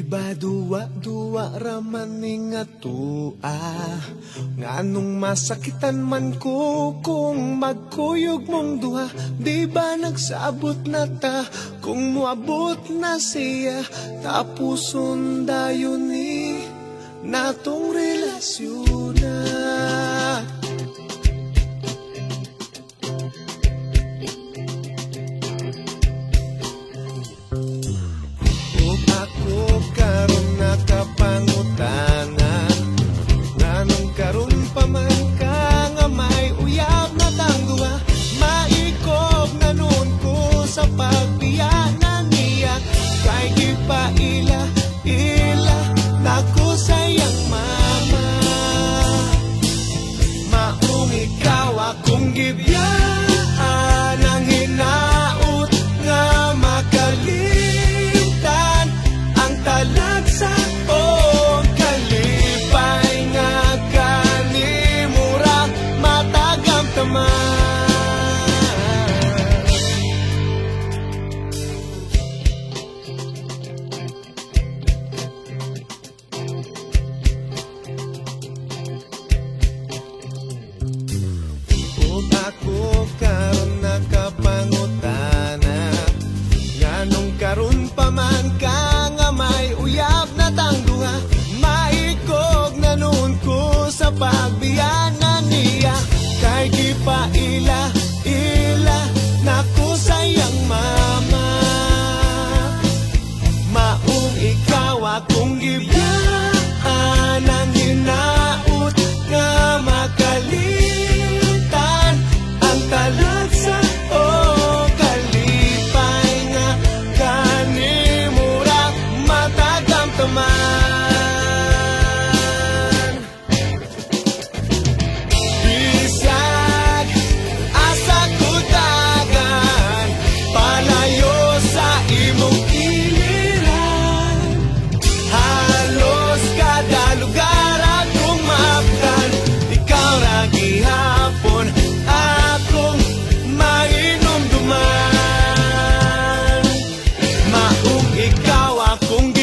ba duwa-duwa raman nga tua Nganong masakitan man ko kung magkuyog mong duha? Di ba nagsabot na ta kung muabot na siya? Tapuson dayon ni natong relasyon ako karon nakapangutana Nganong karon pa man ka uyab na tangduha na noon ko sa pagbiyanan niya. Kay kipaila, ila, naku sayang mama. Maong ikaw akong ibig con